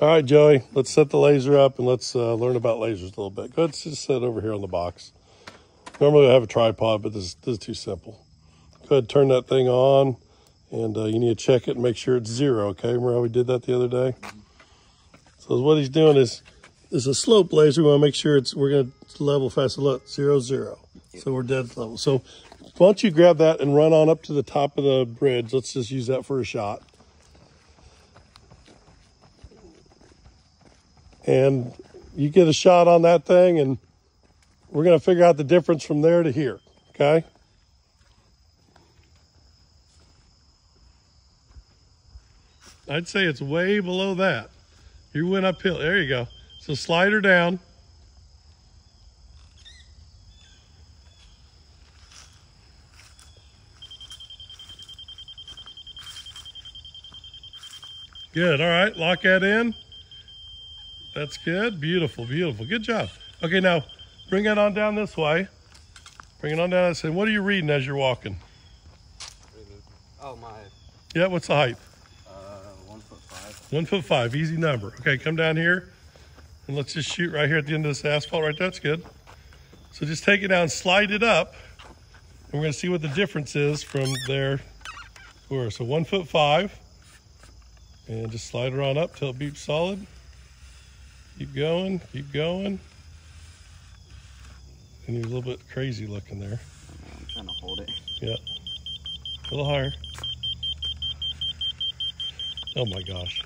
All right, Joey, let's set the laser up and let's uh, learn about lasers a little bit. Go ahead, just set over here on the box. Normally I have a tripod, but this, this is too simple. Go ahead, turn that thing on, and uh, you need to check it and make sure it's zero, okay? Remember how we did that the other day? So what he's doing is, is a slope laser. We want to make sure it's, we're going to level fast. So look, zero, zero. So we're dead level. So why don't you grab that and run on up to the top of the bridge. Let's just use that for a shot. And you get a shot on that thing and we're going to figure out the difference from there to here, okay? I'd say it's way below that. You went uphill. There you go. So slide her down. Good. All right. Lock that in. That's good. Beautiful. Beautiful. Good job. Okay. Now bring it on down this way. Bring it on down. And what are you reading as you're walking? Oh, my. Yeah. What's the height? Uh, one foot five. One foot five. Easy number. Okay. Come down here and let's just shoot right here at the end of this asphalt right there. That's good. So just take it down, slide it up, and we're going to see what the difference is from there. Or so one foot five. And just slide her on up till it beeps solid. Keep going, keep going. And you're a little bit crazy looking there. I'm trying to hold it. Yeah. A little higher. Oh my gosh.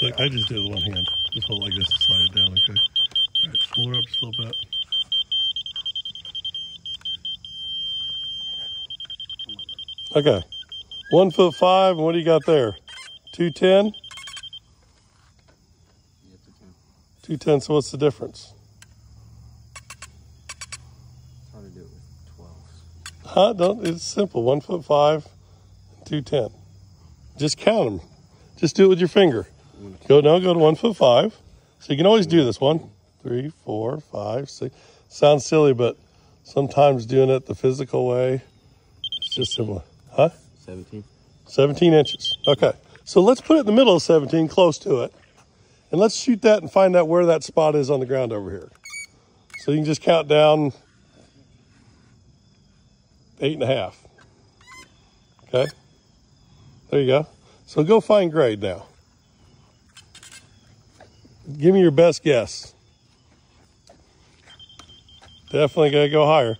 Look, I just did it with one hand. Just hold it like this and slide it down, okay? All right, pull her up just a little bit. Okay. One foot five, and what do you got there? 210? Yeah, 210, so what's the difference? It's hard to do it with 12. Huh? Don't, it's simple. One foot five, 210. Just count them. Just do it with your finger. Go now, go to one foot five. So you can always do this. One, three, four, five, six. Sounds silly, but sometimes doing it the physical way, it's just similar. Huh? 17. 17 inches. Okay. So let's put it in the middle of 17, close to it. And let's shoot that and find out where that spot is on the ground over here. So you can just count down eight and a half. Okay. There you go. So go find grade now. Give me your best guess. Definitely gotta go higher.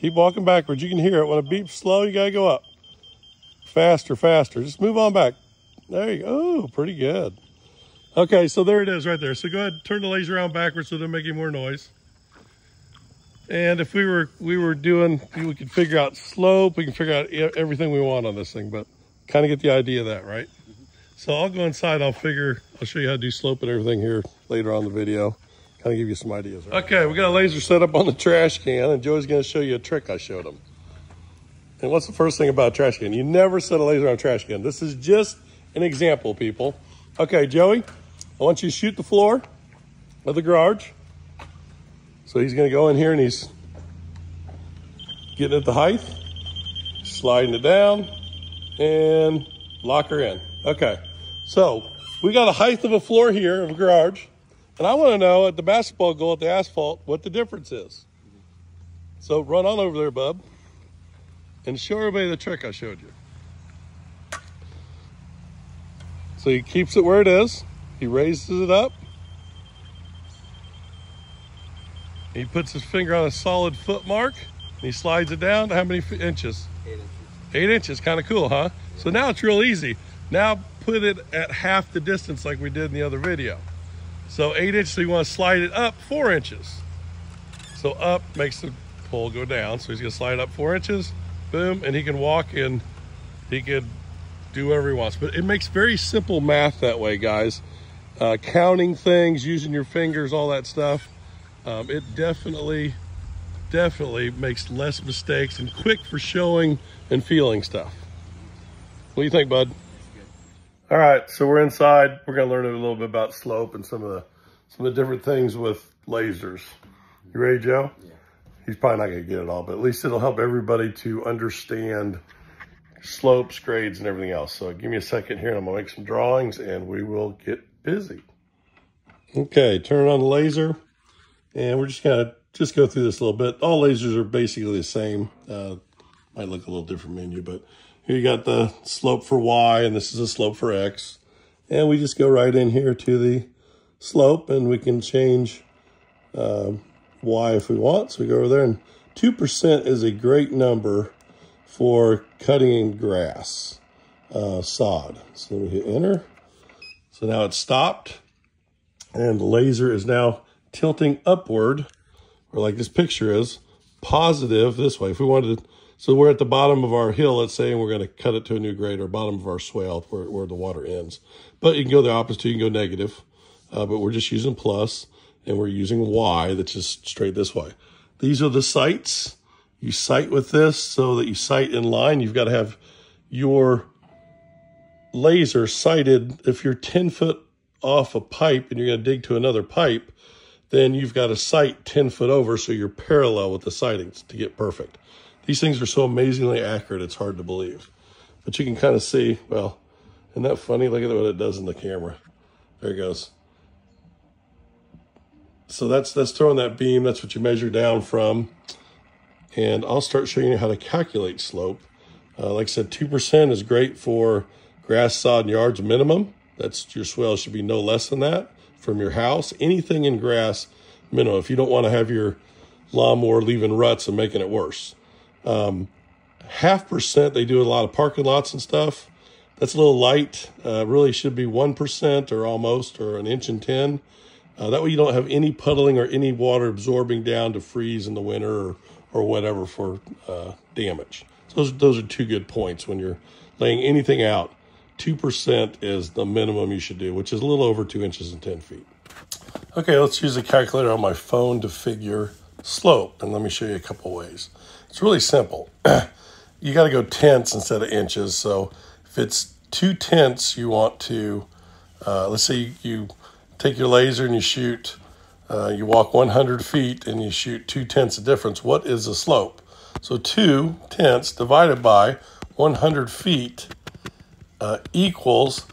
Keep walking backwards. You can hear it. When it beeps slow, you gotta go up. Faster, faster. Just move on back. There you go. Oh, pretty good. Okay, so there it is right there. So go ahead, turn the laser around backwards so they're making more noise. And if we were we were doing, we could figure out slope. We can figure out everything we want on this thing, but kind of get the idea of that, right? So I'll go inside. I'll figure. I'll show you how to do slope and everything here later on the video. Kind of give you some ideas. Right? Okay, we got a laser set up on the trash can, and Joey's going to show you a trick I showed him. And what's the first thing about trash can? You never set a laser on a trash can. This is just an example, people. Okay, Joey, I want you to shoot the floor of the garage. So he's to go in here and he's getting at the height, sliding it down, and lock her in. Okay, so we got a height of a floor here of a garage, and I want to know at the basketball goal at the asphalt what the difference is. So run on over there, bub, and show everybody the trick I showed you. So he keeps it where it is. He raises it up. He puts his finger on a solid foot mark and he slides it down how many inches? Eight inches. Eight inches, kind of cool, huh? So now it's real easy. Now put it at half the distance like we did in the other video. So eight inches, so you want to slide it up four inches. So up makes the pole go down. So he's gonna slide up four inches, boom, and he can walk and he could do whatever he wants. But it makes very simple math that way, guys. Uh, counting things, using your fingers, all that stuff. Um, it definitely, definitely makes less mistakes and quick for showing and feeling stuff. What do you think, bud? All right, so we're inside. We're gonna learn a little bit about slope and some of the some of the different things with lasers. You ready, Joe? Yeah. He's probably not gonna get it all, but at least it'll help everybody to understand slopes, grades, and everything else. So give me a second here and I'm gonna make some drawings and we will get busy. Okay, turn on the laser. And we're just gonna just go through this a little bit. All lasers are basically the same. Uh, might look a little different menu, but here you got the slope for Y and this is a slope for X. And we just go right in here to the slope and we can change um, Y if we want. So we go over there and 2% is a great number for cutting grass, uh, sod. So me hit enter. So now it's stopped and the laser is now tilting upward, or like this picture is, positive this way. If we wanted to, so we're at the bottom of our hill, let's say, and we're going to cut it to a new grade, or bottom of our swale where, where the water ends. But you can go the opposite, you can go negative, uh, but we're just using plus, and we're using Y that's just straight this way. These are the sights. You sight with this so that you sight in line. You've got to have your laser sighted. If you're 10 foot off a pipe and you're going to dig to another pipe, then you've got to sight 10 foot over so you're parallel with the sightings to get perfect. These things are so amazingly accurate, it's hard to believe. But you can kind of see, well, isn't that funny? Look at what it does in the camera. There it goes. So that's that's throwing that beam. That's what you measure down from. And I'll start showing you how to calculate slope. Uh, like I said, 2% is great for grass, sod, and yards minimum. That's your swale should be no less than that from your house. Anything in grass, minimum. If you don't want to have your lawnmower leaving ruts and making it worse. Um, half percent, they do a lot of parking lots and stuff. That's a little light. Uh, really should be 1% or almost, or an inch and 10. Uh, that way you don't have any puddling or any water absorbing down to freeze in the winter or, or whatever for uh, damage. So those, those are two good points when you're laying anything out. 2% is the minimum you should do, which is a little over 2 inches and 10 feet. Okay, let's use a calculator on my phone to figure slope, and let me show you a couple ways. It's really simple. you got to go tenths instead of inches, so if it's 2 tenths, you want to, uh, let's say you, you, take your laser and you shoot, uh, you walk 100 feet and you shoot 2 tenths of difference. What is the slope? So 2 tenths divided by 100 feet uh, equals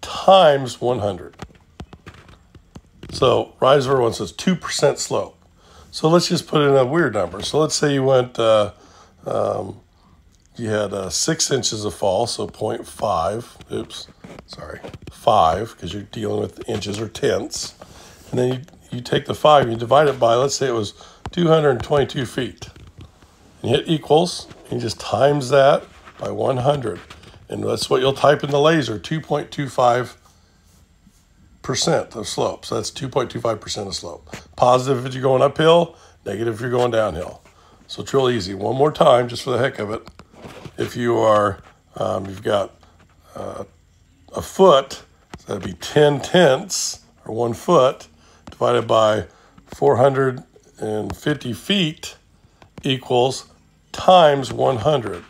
times 100. So rise over one says 2% slope. So let's just put in a weird number. So let's say you went, uh, um, you had uh, six inches of fall, so 0.5, oops, sorry, five, because you're dealing with inches or tenths. And then you, take the five, you divide it by, let's say it was 222 feet. And hit equals, and you just times that by 100. And that's what you'll type in the laser 2.25% of slope. So that's 2.25% of slope. Positive if you're going uphill, negative if you're going downhill. So it's real easy. One more time, just for the heck of it. If you are, um, you've got uh, a foot, so that'd be 10 tenths or one foot divided by 450 feet equals times 100.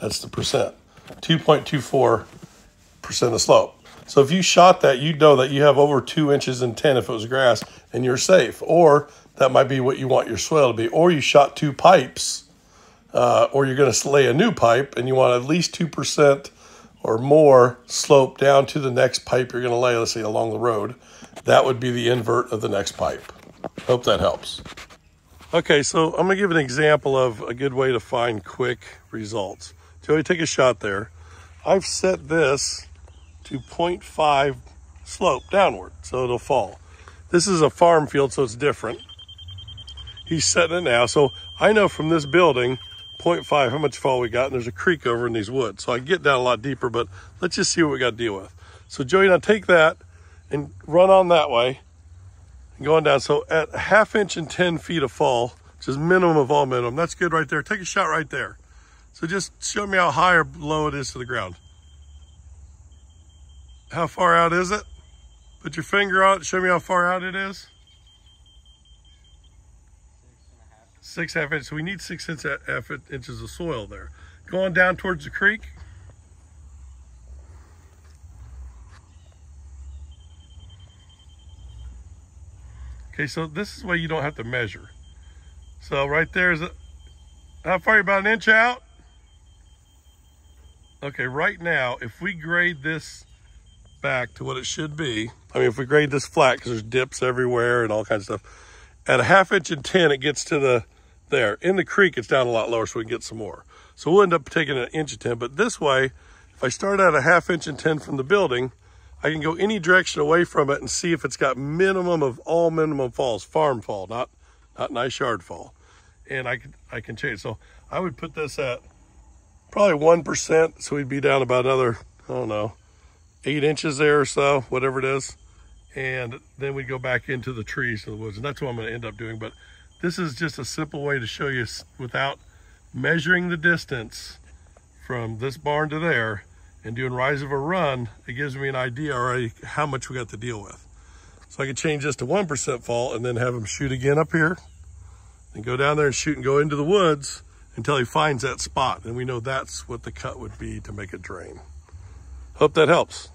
That's the percent. 2.24% of slope. So if you shot that, you know that you have over two inches and 10 if it was grass and you're safe. Or that might be what you want your swale to be. Or you shot two pipes uh, or you're going to lay a new pipe and you want at least 2% or more slope down to the next pipe you're going to lay, let's say along the road. That would be the invert of the next pipe. Hope that helps. Okay, so I'm to give an example of a good way to find quick results. Joey, take a shot there. I've set this to 0.5 slope downward, so it'll fall. This is a farm field, so it's different. He's setting it now. So I know from this building, 0.5, how much fall we got, and there's a creek over in these woods. So I get down a lot deeper, but let's just see what we got to deal with. So Joey, now take that and run on that way and going down. So at half inch and 10 feet of fall, which is minimum of all minimum, that's good right there. Take a shot right there. So just show me how high or low it is to the ground. How far out is it? Put your finger on it, show me how far out it is. Six half inches. So we need six half inches of soil there. Going down towards the creek. Okay, so this is why you don't have to measure. So right there is, a, how far, you about an inch out? Okay, right now, if we grade this back to what it should be. I mean, if we grade this flat, because there's dips everywhere and all kinds of stuff, at a half inch and 10, it gets to the, there. In the creek, it's down a lot lower, so we can get some more. So we'll end up taking an inch and 10, but this way, if I start at a half inch and 10 from the building, I can go any direction away from it and see if it's got minimum of all minimum falls, farm fall, not, not nice yard fall. And I can, I can change. So I would put this at probably 1%. So we'd be down about another, I don't know, eight inches there or so, whatever it is. And then we go back into the trees to the woods. And that's what I'm to end up doing. But this is just a simple way to show you without measuring the distance from this barn to there and doing rise of a run, it gives me an idea already how much we got to deal with. So I can change this to 1% fall and then have him shoot again up here and go down there and shoot and go into the woods until he finds that spot. And we know that's what the cut would be to make it drain. Hope that helps.